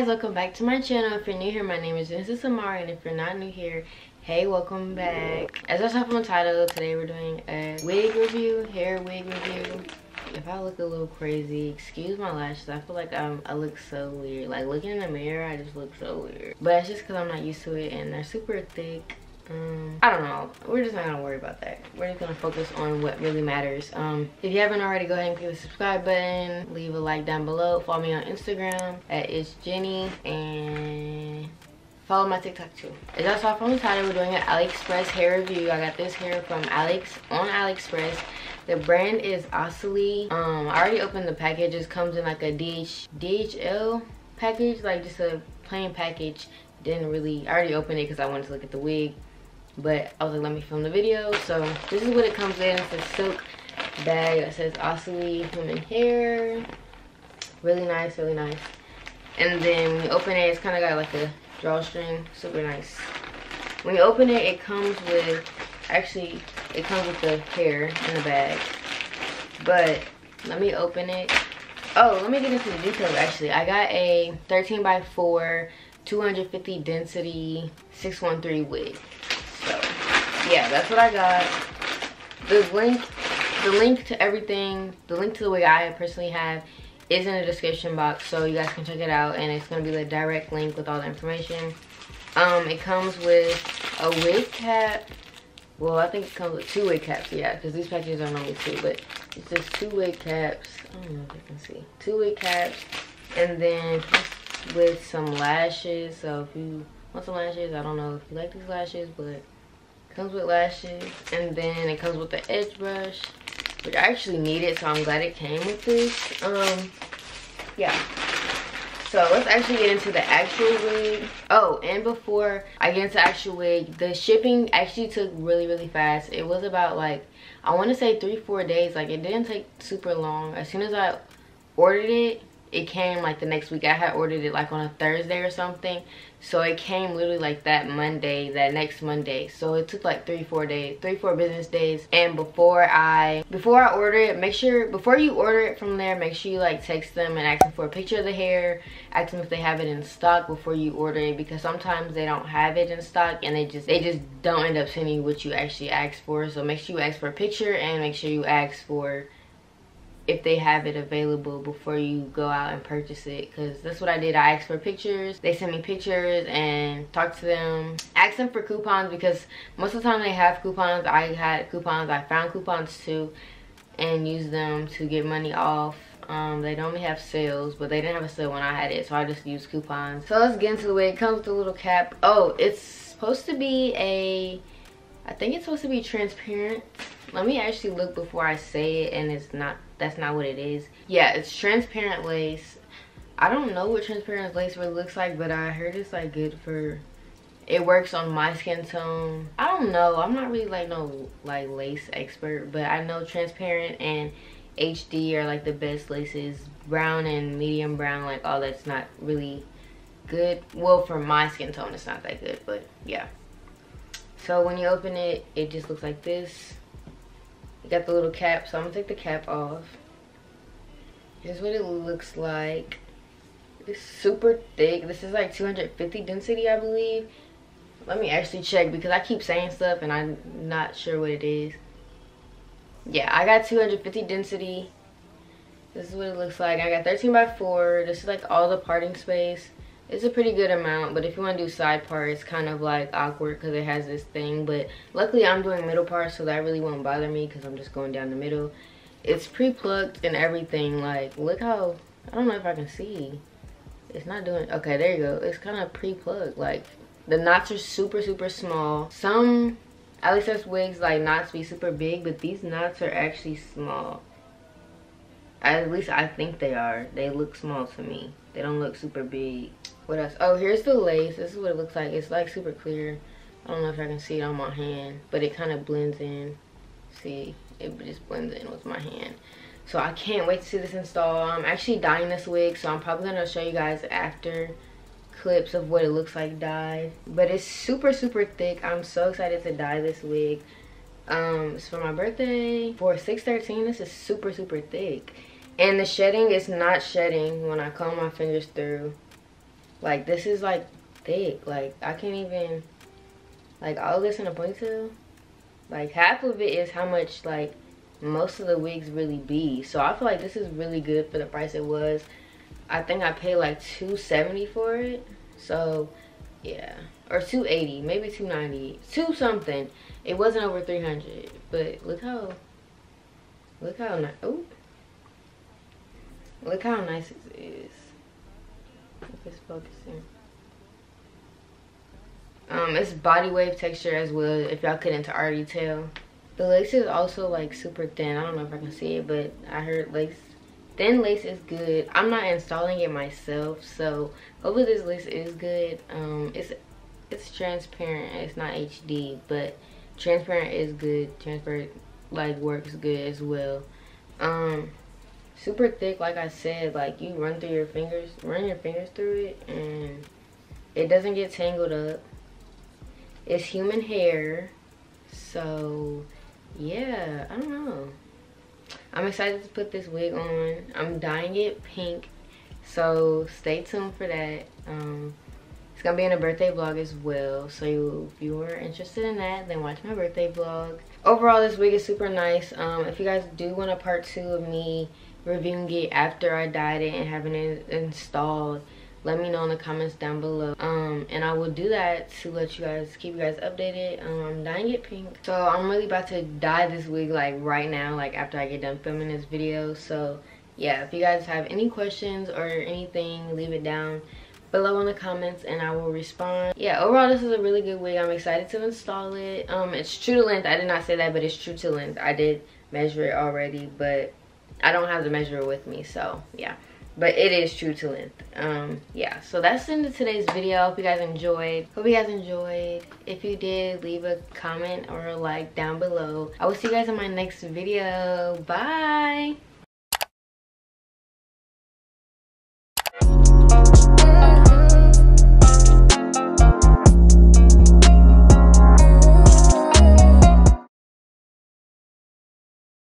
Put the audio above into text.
guys welcome back to my channel. If you're new here my name is Genesis Aymari and if you're not new here hey welcome back. As I saw from the title today we're doing a wig review hair wig review. If I look a little crazy excuse my lashes I feel like I'm I look so weird. Like looking in the mirror I just look so weird. But it's just because I'm not used to it and they're super thick um, I don't know. We're just not gonna worry about that. We're just gonna focus on what really matters. Um, if you haven't already, go ahead and click the subscribe button. Leave a like down below. Follow me on Instagram at it's Jenny and follow my TikTok too. As y'all saw from the title, we're doing an AliExpress hair review. I got this hair from Alex on AliExpress. The brand is Osillee. Um, I already opened the package. It comes in like a DH, DHL package, like just a plain package. Didn't really, I already opened it because I wanted to look at the wig but I was like, let me film the video. So this is what it comes in. It's a silk bag that says Osillee Human Hair. Really nice, really nice. And then when you open it, it's kind of got like a drawstring. Super nice. When you open it, it comes with, actually, it comes with the hair in the bag. But let me open it. Oh, let me get into the details actually. I got a 13 by 4 250 density 613 wig yeah, that's what I got. The link, the link to everything, the link to the wig I personally have is in the description box, so you guys can check it out. And it's gonna be the direct link with all the information. Um, it comes with a wig cap. Well, I think it comes with two wig caps, yeah, because these packages are normally two, but it's just two wig caps. I don't know if you can see. Two wig caps, and then with some lashes. So if you want some lashes, I don't know if you like these lashes, but comes with lashes and then it comes with the edge brush which I actually needed so I'm glad it came with this. Um yeah. So let's actually get into the actual wig. Oh and before I get into actual wig the shipping actually took really really fast. It was about like I want to say three four days. Like it didn't take super long. As soon as I ordered it it came like the next week. I had ordered it like on a thursday or something. So it came literally like that monday that next monday. So it took like three four days three four business days. And before i before i order it make sure before you order it from there make sure you like text them and ask them for a picture of the hair. Ask them if they have it in stock before you order it because sometimes they don't have it in stock and they just they just don't end up sending you what you actually asked for. So make sure you ask for a picture and make sure you ask for if they have it available before you go out and purchase it. Because that's what I did. I asked for pictures. They sent me pictures and talked to them. Asked them for coupons because most of the time they have coupons. I had coupons. I found coupons too and used them to get money off. Um, they normally have sales but they didn't have a sale when I had it so I just used coupons. So let's get into the way it comes with a little cap. Oh it's supposed to be a I think it's supposed to be transparent. Let me actually look before I say it and it's not that's not what it is. Yeah it's transparent lace. I don't know what transparent lace really looks like but i heard it's like good for it works on my skin tone. I don't know. I'm not really like no like lace expert but i know transparent and hd are like the best laces. Brown and medium brown like all that's not really good. Well for my skin tone it's not that good but yeah so when you open it it just looks like this. You got the little cap so i'm gonna take the cap off. Here's what it looks like. It's super thick. This is like 250 density i believe. Let me actually check because i keep saying stuff and i'm not sure what it is. Yeah i got 250 density. This is what it looks like. I got 13 by 4 this is like all the parting space it's a pretty good amount but if you want to do side part it's kind of like awkward because it has this thing but luckily i'm doing middle part so that really won't bother me because i'm just going down the middle. It's pre-plucked and everything like look how i don't know if i can see. It's not doing okay there you go. It's kind of pre-plucked like the knots are super super small. Some there's wigs like knots be super big but these knots are actually small. At least i think they are. They look small to me they don't look super big. What else? Oh here's the lace. This is what it looks like. It's like super clear. I don't know if i can see it on my hand but it kind of blends in. See? It just blends in with my hand. So i can't wait to see this install. I'm actually dyeing this wig so i'm probably going to show you guys after clips of what it looks like dyed. But it's super super thick. I'm so excited to dye this wig. Um it's for my birthday. For 613 this is super super thick and the shedding is not shedding when i comb my fingers through Like this is like thick. Like I can't even like all this in a ponytail. Like half of it is how much like most of the wigs really be. So I feel like this is really good for the price it was. I think I paid like 270 for it. So yeah. Or 280, maybe 290. Two something. It wasn't over 300. But look how look how oh look how nice it is. If it's focusing. Um, it's body wave texture as well, if y'all couldn't already tell. The lace is also like super thin. I don't know if I can see it, but I heard lace, thin lace is good. I'm not installing it myself, so hopefully this lace is good. Um, it's it's transparent. It's not HD, but transparent is good. Transparent like works good as well. Um, super thick, like I said. Like you run through your fingers, run your fingers through it, and it doesn't get tangled up it's human hair. So, yeah, I don't know. I'm excited to put this wig on. I'm dyeing it pink. So, stay tuned for that. Um, it's to be in a birthday vlog as well. So, if you are interested in that, then watch my birthday vlog. Overall, this wig is super nice. Um, if you guys do want a part two of me reviewing it after I dyed it and having it installed, let me know in the comments down below. Um and i will do that to let you guys keep you guys updated. Um i'm dyeing it pink. So i'm really about to dye this wig like right now like after i get done filming this video. So yeah if you guys have any questions or anything leave it down below in the comments and i will respond. Yeah overall this is a really good wig i'm excited to install it. Um it's true to length. I did not say that but it's true to length. I did measure it already but i don't have the measure with me so yeah. But it is true to length. Um yeah so that's the end of today's video. Hope you guys enjoyed. Hope you guys enjoyed. If you did leave a comment or a like down below. I will see you guys in my next video. Bye